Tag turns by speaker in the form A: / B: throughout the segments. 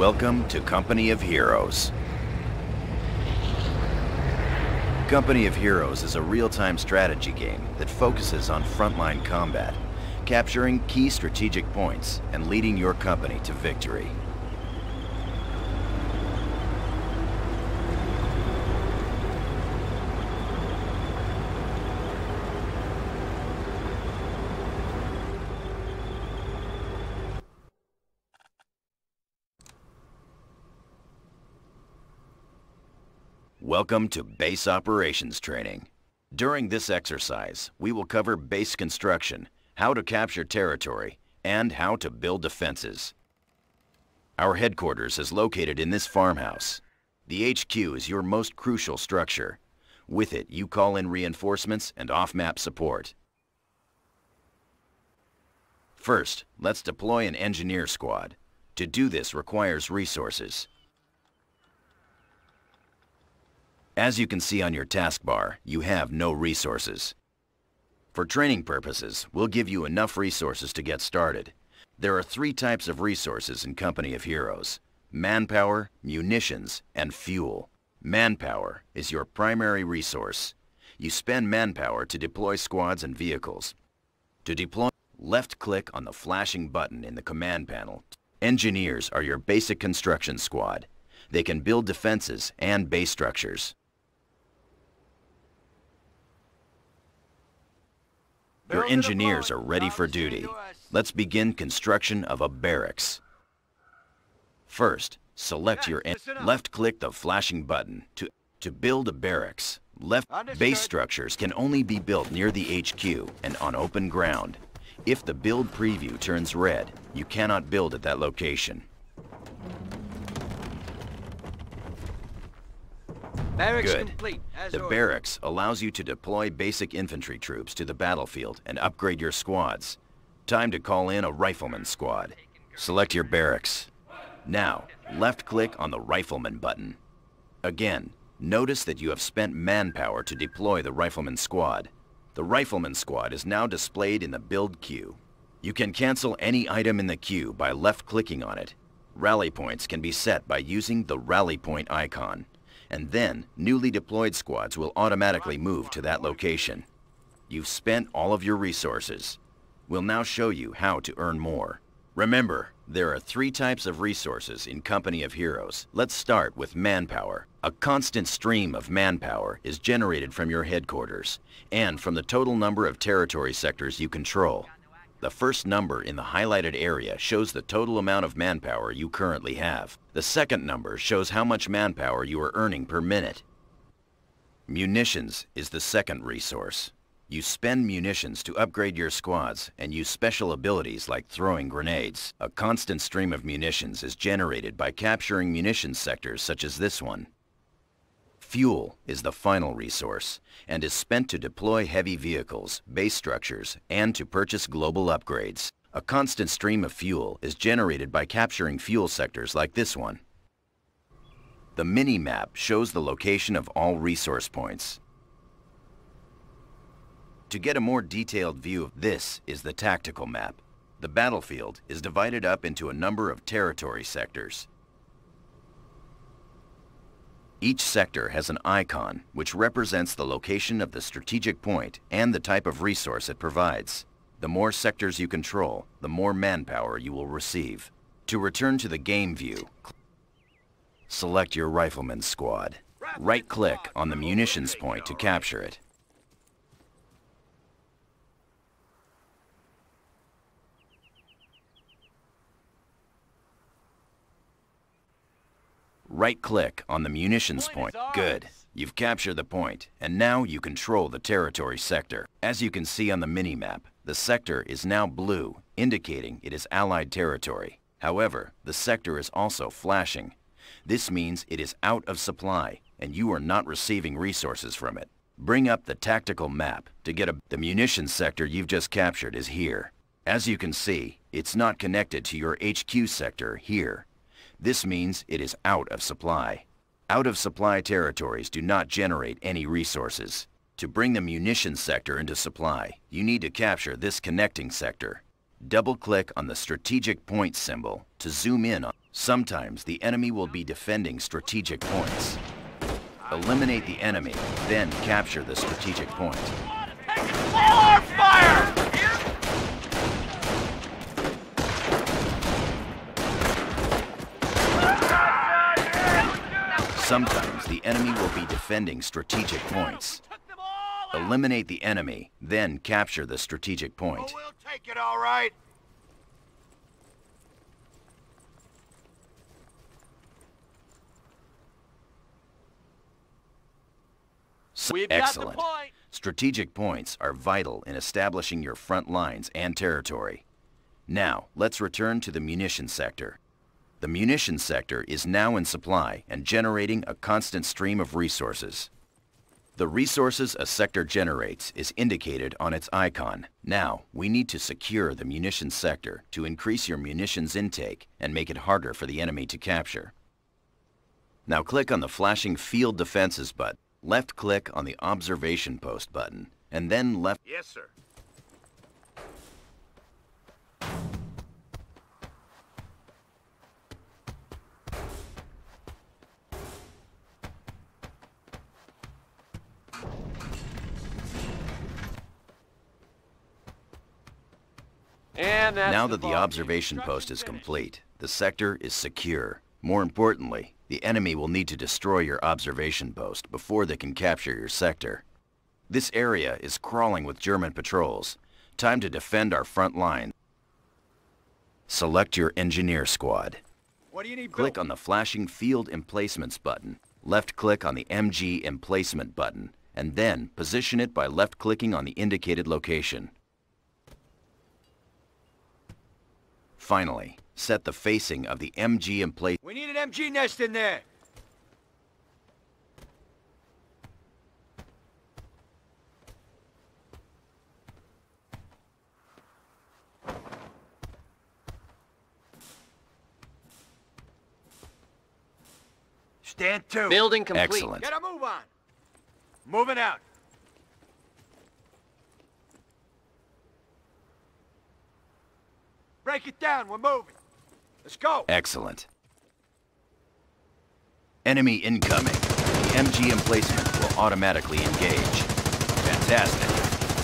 A: Welcome to Company of Heroes. Company of Heroes is a real-time strategy game that focuses on frontline combat, capturing key strategic points and leading your company to victory. Welcome to Base Operations Training. During this exercise, we will cover base construction, how to capture territory, and how to build defenses. Our headquarters is located in this farmhouse. The HQ is your most crucial structure. With it, you call in reinforcements and off-map support. First, let's deploy an engineer squad. To do this requires resources. As you can see on your taskbar, you have no resources. For training purposes, we'll give you enough resources to get started. There are three types of resources in Company of Heroes. Manpower, munitions, and fuel. Manpower is your primary resource. You spend manpower to deploy squads and vehicles. To deploy, left-click on the flashing button in the command panel. Engineers are your basic construction squad. They can build defenses and base structures. Your engineers are ready for duty. Let's begin construction of a barracks. First, select your left-click the flashing button to, to build a barracks. Left base structures can only be built near the HQ and on open ground. If the build preview turns red, you cannot build at that location.
B: Barracks
A: Good.
B: complete. As
A: The
B: ordered.
A: barracks allows you to deploy basic infantry troops to the battlefield and upgrade your squads. Time to call in a rifleman squad. Select your barracks. Now, left-click on the rifleman button. Again, notice that you have spent manpower to deploy the rifleman squad. The rifleman squad is now displayed in the build queue. You can cancel any item in the queue by left-clicking on it. Rally points can be set by using the rally point icon and then newly deployed squads will automatically move to that location. You've spent all of your resources. We'll now show you how to earn more. Remember, there are three types of resources in Company of Heroes. Let's start with manpower. A constant stream of manpower is generated from your headquarters and from the total number of territory sectors you control. The first number in the highlighted area shows the total amount of manpower you currently have. The second number shows how much manpower you are earning per minute. Munitions is the second resource. You spend munitions to upgrade your squads and use special abilities like throwing grenades. A constant stream of munitions is generated by capturing munitions sectors such as this one. Fuel is the final resource and is spent to deploy heavy vehicles, base structures, and to purchase global upgrades. A constant stream of fuel is generated by capturing fuel sectors like this one. The mini-map shows the location of all resource points. To get a more detailed view of this is the tactical map. The battlefield is divided up into a number of territory sectors. Each sector has an icon which represents the location of the strategic point and the type of resource it provides. The more sectors you control, the more manpower you will receive. To return to the game view, select your rifleman squad. Right-click on the munitions point to capture it. Right-click on the munitions
B: Point
A: point. Good. You've captured the point, and now you control the territory sector. As you can see on the minimap, the sector is now blue, indicating it is Allied territory. However, the sector is also flashing. This means it is out of supply, and you are not receiving resources from it. Bring up the tactical map to get a... The munitions sector you've just captured is here. As you can see, it's not connected to your HQ sector here. This means it is out of supply. Out of supply territories do not generate any resources. To bring the munitions sector into supply, you need to capture this connecting sector. Double-click on the strategic point symbol to zoom in on Sometimes the enemy will be defending strategic points. Eliminate the enemy, then capture the strategic point.
B: Our fire!
A: Sometimes the enemy will be defending strategic points. Eliminate the enemy, then capture the strategic point.
B: Oh, we'll take it all right. We've got the
A: Excellent.
B: point.
A: Strategic points are vital in establishing your front lines and territory. Now, let's return to the munitions sector. The munitions sector is now in supply and generating a constant stream of resources. The resources a sector generates is indicated on its icon. Now, we need to secure the munitions sector to increase your munitions intake and make it harder for the enemy to capture. Now click on the flashing Field Defenses button, left-click on the Observation Post button, and then left
B: Yes, sir.
A: Now that the observation post is complete, the sector is secure. More importantly, the enemy will need to destroy your observation post before they can capture your sector. This area is crawling with German patrols. Time to defend our front line. Select your engineer squad.
B: What do you need
A: Click on the flashing Field Emplacements button. Left-click on the MG Emplacement button, and then position it by left-clicking on the indicated location. Finally, set the facing of the MG in place.
B: We need an MG nest in there. Stand to.
C: Building complete.
A: Excellent.
B: Get a move on. Moving out. Break it down. We're moving. Let's go.
A: Excellent. Enemy incoming. The MG emplacement will automatically engage. Fantastic.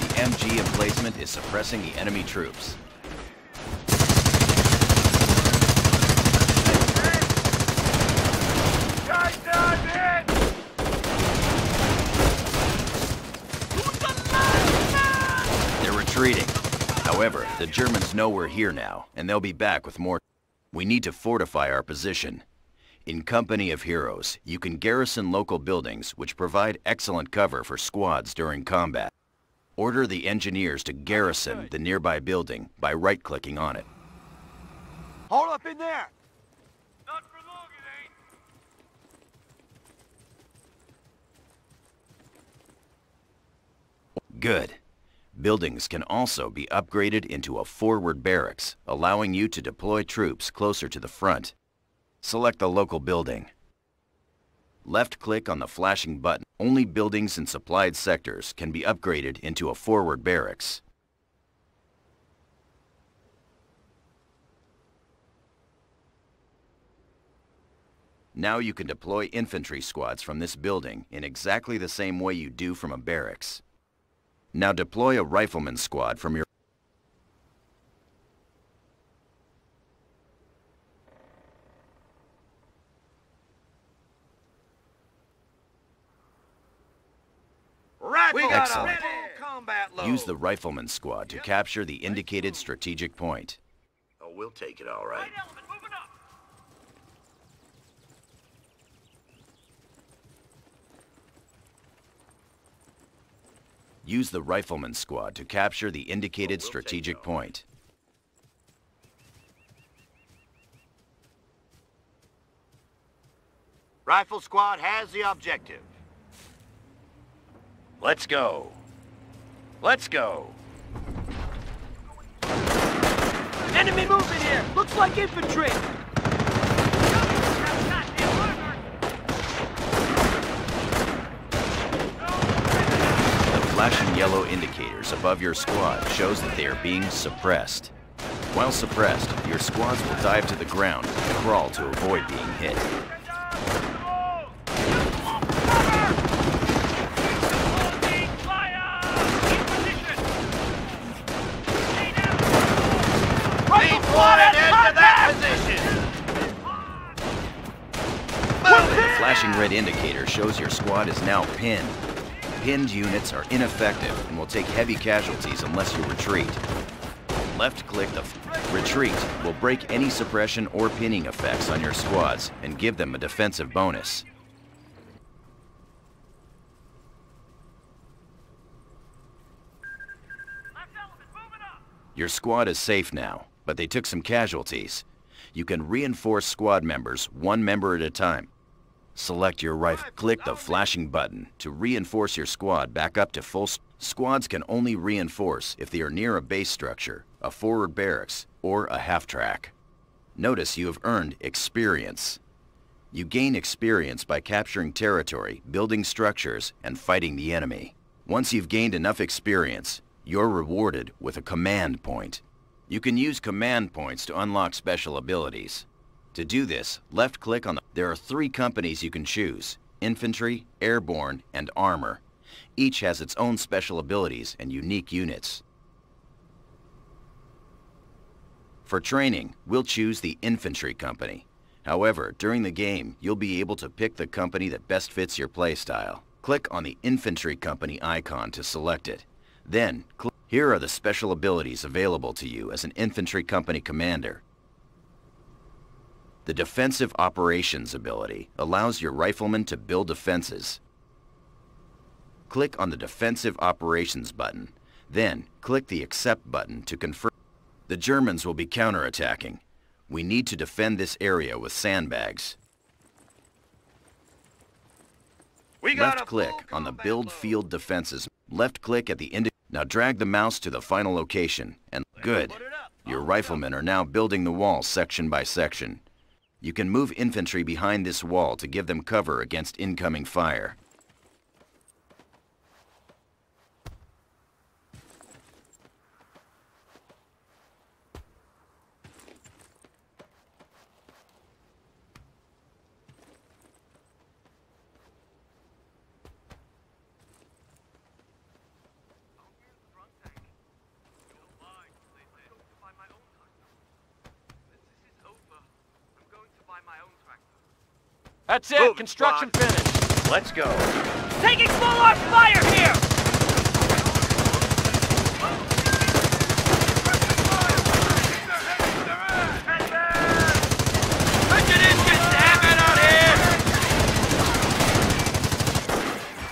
A: The MG emplacement is suppressing the enemy troops.
B: Guys down in.
A: They're retreating. However, the Germans know we're here now, and they'll be back with more. We need to fortify our position. In Company of Heroes, you can garrison local buildings which provide excellent cover for squads during combat. Order the engineers to garrison the nearby building by right-clicking on it.
B: Hold up in there. Not for long, it ain't.
A: Good. Buildings can also be upgraded into a forward barracks, allowing you to deploy troops closer to the front. Select the local building. Left-click on the flashing button. Only buildings in supplied sectors can be upgraded into a forward barracks. Now you can deploy infantry squads from this building in exactly the same way you do from a barracks. Now deploy a rifleman squad from your...
B: Rifle.
C: We
B: got
A: Excellent.
B: a full combat load.
A: Use the rifleman squad to capture the indicated strategic point.
B: Oh, we'll take it all right.
A: Use the rifleman squad to capture the indicated
B: Oh, we'll
A: strategic point.
B: Rifle squad has the objective. Let's go. Let's go. Enemy movement here. Looks like infantry.
A: The flashing yellow indicators above your squad shows that they are being suppressed. While suppressed, your squads will dive to the ground and crawl to avoid being hit. The flashing red indicator shows your squad is now pinned. Pinned units are ineffective and will take heavy casualties unless you retreat. Left-click the retreat will break any suppression or pinning effects on your squads and give them a defensive bonus. Your squad is safe now, but they took some casualties. You can reinforce squad members one member at a time. Select your rifle. Click the flashing button to reinforce your squad back up to full... Squads can only reinforce if they are near a base structure, a forward barracks, or a half-track. Notice you have earned experience. You gain experience by capturing territory, building structures, and fighting the enemy. Once you've gained enough experience, you're rewarded with a command point. You can use command points to unlock special abilities. To do this, left-click on the... There are three companies you can choose, Infantry, Airborne, and Armor. Each has its own special abilities and unique units. For training, we'll choose the Infantry Company. However, during the game, you'll be able to pick the company that best fits your playstyle. Click on the Infantry Company icon to select it. Then, click... here are the special abilities available to you as an Infantry Company commander. The Defensive Operations ability allows your riflemen to build defenses. Click on the Defensive Operations button, then click the Accept button to confirm. The Germans will be counterattacking. We need to defend this area with sandbags. Left-click on the Build Field Defenses. Left-click at the end. Now drag the mouse to the final location, and good. Your riflemen are now building the wall section by section. You can move infantry behind this wall to give them cover against incoming fire.
C: That's it.
B: Move,
C: Construction
B: squad.
C: finished.
A: Let's go.
D: Taking small arms fire here!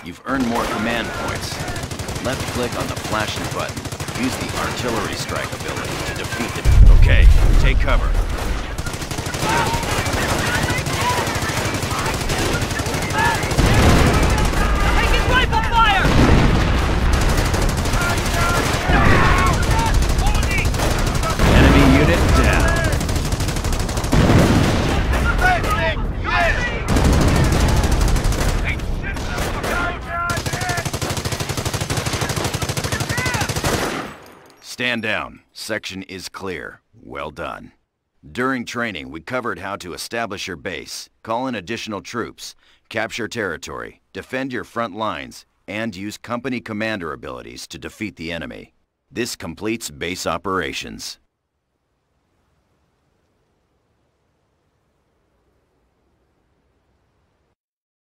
A: You've earned more command points. Left-click on the flashing button. Use the artillery strike ability to defeat the... Okay, take cover.
D: Taking rifle fire!
A: Enemy unit down. Stand down. Section is clear. Well done. During training, we covered how to establish your base, call in additional troops, capture territory, defend your front lines, and use company commander abilities to defeat the enemy. This completes base operations.